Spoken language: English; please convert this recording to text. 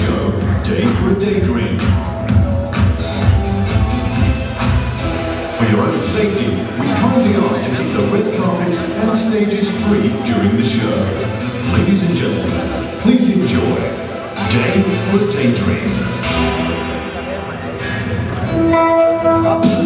show, Day for a Daydream. For your own safety, we kindly ask to keep the red carpets and stages free during the show. Ladies and gentlemen, please enjoy Day for a Daydream. Tonight